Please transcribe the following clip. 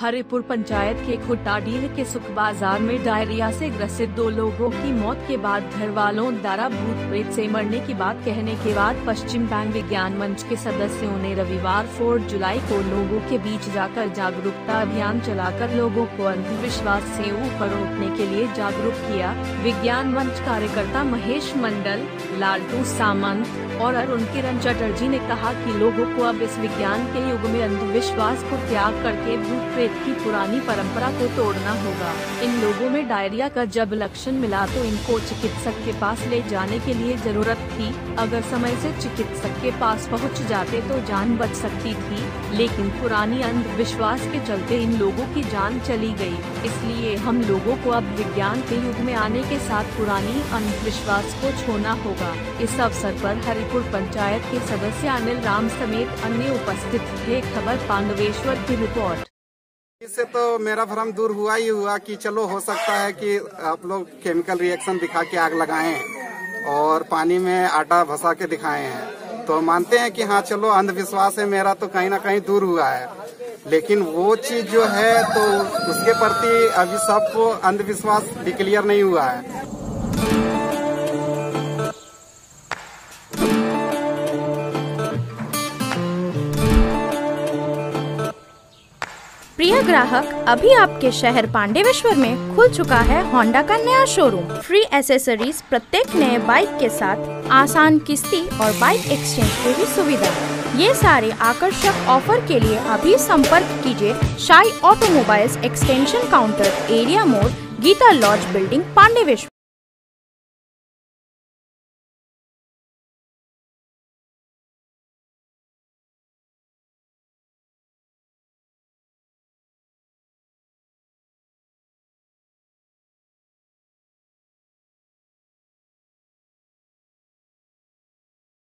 हरिपुर पंचायत के खुट्टाडीह के सुख बाज़ार में डायरिया से ग्रसित दो लोगों की मौत के बाद घर वालों द्वारा भूत प्रेत से मरने की बात कहने के बाद पश्चिम बैंक विज्ञान मंच के सदस्यों ने रविवार 4 जुलाई को लोगों के बीच जाकर जागरूकता अभियान चलाकर लोगों को अंधविश्वास से ऊपर उठने के लिए जागरूक किया। विज्ञान मंच कार्यकर्ता महेश मंडल, लालटू सामंत और अरुण किरण चटर्जी ने कहा की लोगो को अब इस विज्ञान के युग में अंधविश्वास को त्याग करके भूत प्रेत की पुरानी परंपरा को तोड़ना होगा। इन लोगों में डायरिया का जब लक्षण मिला तो इनको चिकित्सक के पास ले जाने के लिए ज़रूरत थी। अगर समय से चिकित्सक के पास पहुँच जाते तो जान बच सकती थी, लेकिन पुरानी अंधविश्वास के चलते इन लोगों की जान चली गई। इसलिए हम लोगों को अब विज्ञान के युग में आने के साथ पुरानी अंधविश्वास को छोड़ना होगा। इस अवसर पर हरिपुर पंचायत के सदस्य अनिल राम समेत अन्य उपस्थित थे। खबर पांडवेश्वर की रिपोर्ट। इससे तो मेरा भ्रम दूर हुआ ही हुआ कि चलो हो सकता है कि आप लोग केमिकल रिएक्शन दिखा के आग लगाए हैं और पानी में आटा भसा के दिखाए हैं। तो मानते हैं कि हाँ चलो अंधविश्वास है, मेरा तो कहीं ना कहीं दूर हुआ है। लेकिन वो चीज़ जो है तो उसके प्रति अभी सबको अंधविश्वास डिक्लियर नहीं हुआ है। प्रिय ग्राहक, अभी आपके शहर पांडेवेश्वर में खुल चुका है होंडा का नया शोरूम फ्री एसेसरीज प्रत्येक नए बाइक के साथ आसान किस्ती और बाइक एक्सचेंज की भी सुविधा। ये सारे आकर्षक ऑफ़र के लिए अभी संपर्क कीजिए Shahi automobiles extension counter area mode Geeta lodge building पांडेवेश्वर